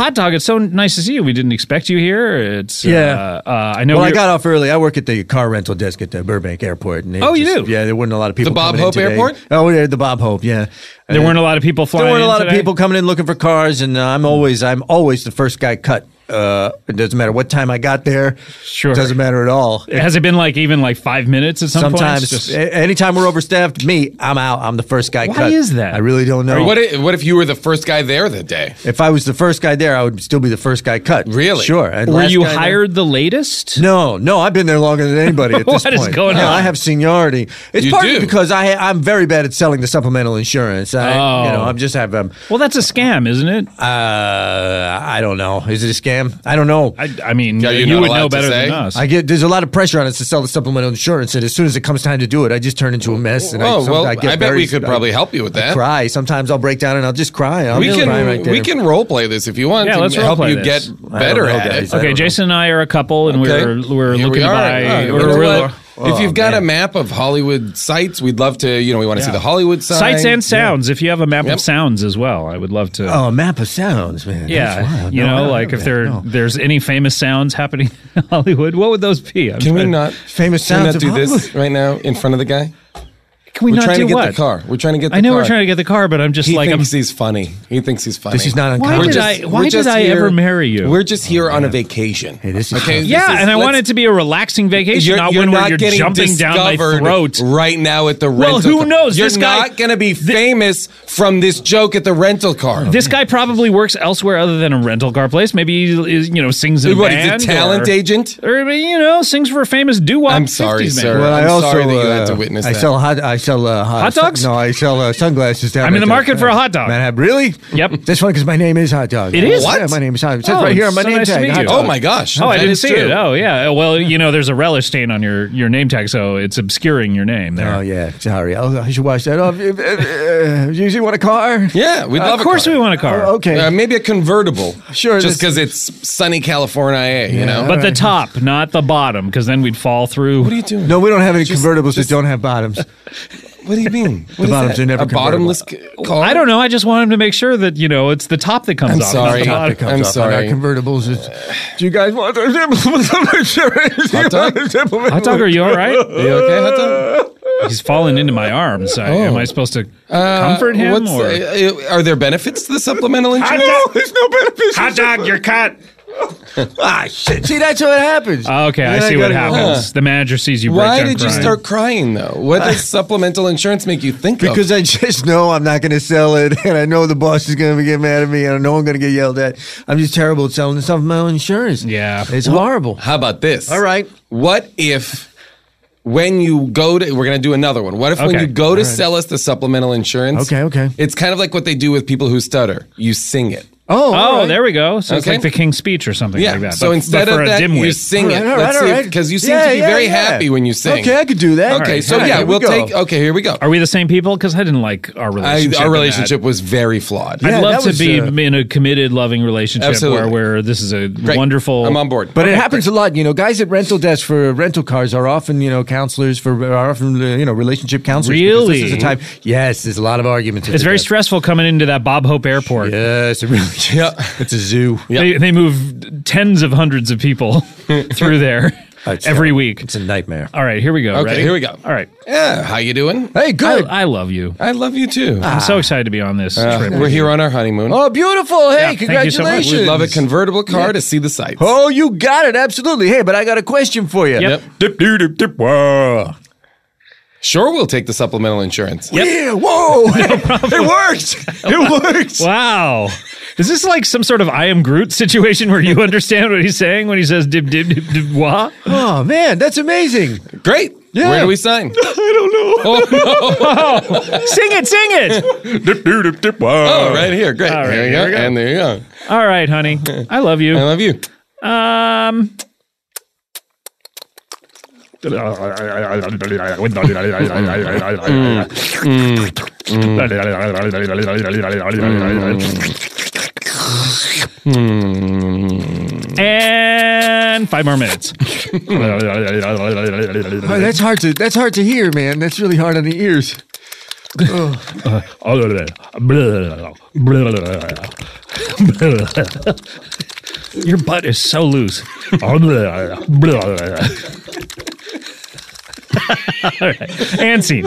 hot dog. It's so nice to see you. We didn't expect you here. It's Yeah. Uh, uh, I know. Well, I got off early. I work at the car rental desk at the Burbank Airport. And Oh, you just- do? Yeah, there weren't a lot of people. The Bob Hope. Airport? Oh, yeah, the Bob Hope. Yeah, there weren't a lot of people flying. There weren't a lot of today? people coming in looking for cars, and uh, I'm always I'm always the first guy cut. Uh, it doesn't matter what time I got there. Sure. it doesn't matter at all. Has it been like even like five minutes at some Sometimes, point? Just- anytime we're overstaffed, me, I'm out. I'm the first guy Why cut. is that? I really don't know. What if, what if you were the first guy there that day? if I was the first guy there, I would still be the first guy cut. Really? Sure. And were you guy there- hired the latest? No, no, I've been there longer than anybody at this What is point. going Yeah, on? I have seniority. It's You partly do? because I I'm very bad at selling the supplemental insurance. I, Oh. you know, I'm just have um, Well, that's a scam, isn't it? uh, I don't know. Is it a scam? I don't know. I, I mean, Yeah, you're you not would know better than us. I get there's a lot of pressure on us to sell the supplemental insurance, and as soon as it comes time to do it, I just turn into a mess. And I, Oh some- well, I, I, bet very- we could I- probably help you with I that. cry. Sometimes I'll break down and I'll just cry. I'll We can cry right there. we can role play this if you want. Yeah, to let's help you this. get better don't at guys. it. Okay, don't Jason and I are a couple, and Okay. we're we're Here looking we to are. buy. Uh, you we're- we're- what? if Oh, you've got man. a map of Hollywood sites, we'd love to. You know, we want to see the Hollywood sign. Sights and sounds. If you have a map Yep. of sounds as well, I would love to. Oh, a map of sounds, man. Yeah, wild. you No, know, like if that, there no. there's any famous sounds happening in Hollywood, what would those be? I'm Can we not Famous can we sounds not of do this Hollywood. right now in front of the guy? Can we We're not trying do to get what? the car. We're trying to get the I know car. we're trying to get the car, but I'm just He like I'm. thinks he's funny. He thinks he's funny. This is not Why did We're I? Why did just I here- ever marry you? We're just here on a vacation. Hey, this is okay. this yeah, is- and I want it to be a relaxing vacation, You're, not you're one not where you're getting jumping down my discovered throat. right now at the rental. Well, who car. knows? You're This guy- not going to be famous from this joke at the rental car. This guy probably works elsewhere other than a rental car place. Maybe he is, you know, sings in a what? band. He's a talent or, agent. or you know, sings for a famous doo wop. I'm sorry, sir. Well, I I'm also sorry that you uh, had to witness I that. sell hot. I sell uh, Hot dogs? No, I sell uh, sunglasses. Down I'm in the market for a hot dog. Manhattan. Really? Yep. That's funny because my name is Hot Dog. It is? Yeah, What? my name is Hot. It says Oh, right here on my so name nice to tag. meet Hot you. Dog. Oh my gosh! Oh, I That didn't is see true. it. Oh, yeah. Well, you know, there's a relish stain on your, your name tag, so it's obscuring your name there. Oh yeah, sorry. I'll, I should wash that off. Uh, uh, uh, usually want a car? Yeah, we'd love of course, a car. we want a car. Oh, okay. Uh, maybe a convertible. Sure, Just because it's sunny California, you know. but the top, not the bottom, because then we'd fall through. what are you doing? no, we don't have any convertibles just- that don't have bottoms. What do you mean? What is bottoms that? are never a bottomless c- car. I don't know. I just want him to make sure that you know it's the top that comes I'm off. sorry. The Top that comes- I'm on sorry. our convertibles. Is, do you guys want insurance? Hot dog? Hot dog, are you all right? Are you okay, hot dog? He's fallen into my arms. I, Am I supposed to comfort him? Or? uh, are there benefits to the supplemental insurance? No, there's no benefits. Hot dog, you're cut. Ah, shit. See, that's what happens. Oh, okay, I Then see what gotta happens. The manager sees you. break Why down did you crying. start crying though? What does supplemental insurance make you think of? Because I just know I'm not going to sell it, and I know the boss is going to get mad at me, and I know I'm going to get yelled at. I'm just terrible at selling stuff my own insurance. Yeah. it's horrible. How about this? All right. What if when you go to we're going to do another one. What if when Okay. you go to sell us the supplemental insurance? Okay, okay. It's kind of like what they do with people who stutter. You sing it. Oh, Oh, right. there we go. So it's like the King's Speech or something Yeah. like that. so but- instead but of a that, you dimwit. sing it. All right, all Let's right, see all right. because you seem Yeah, to be yeah, very yeah. happy when you sing. Okay, I could do that. Okay, right, so here yeah, we we'll go. take. Okay, here we go. Are we the same people? Because I didn't like our I, relationship. our relationship was very flawed. I'd love to was, be uh, in a committed, loving relationship Absolutely. where, where this is a Great. wonderful. I'm on board. But it Okay, happens a lot, you know. Guys at rental desks for rental cars are often, you know, counselors for are often, uh, you know, relationship counselors. because This is Really? a time. Yes, there's a lot of arguments. It's very stressful coming into that Bob Hope Airport. Yes, it really. Yeah. It's a zoo. They, they move tens of hundreds of people through there It's every terrible. week. It's a nightmare. All right, here we go. Okay, Ready? here we go. All right. Yeah, how you doing? Hey, good. I love you. I love you too. I'm so excited to be on this Uh, trip. we're here on our honeymoon. oh, beautiful. Hey, thank you so much. congratulations. We'd love a convertible car to see the sights. Oh, you got it. Absolutely. Hey, but I got a question for you. Yep. Dip, doo, dip, dip, wah. Sure, we'll take the supplemental insurance. Yeah, whoa. it worked. It worked. Wow. Is this like some sort of I am Groot situation where you understand what he's saying when he says dib dib dib dib wah? Oh, man, that's amazing. Great. Yeah. Where do we sign? I don't know. Sing it, sing it. dip, doo, dip, dip, wah. Oh, right here. Great. All right, there you here go. we go. And there you go. All right, honey. I love you. I you. love you. Um and five more minutes. Oh, that's hard to that's hard to hear, man. That's really hard on the ears. Oh. Your butt is so loose. All right. And scene.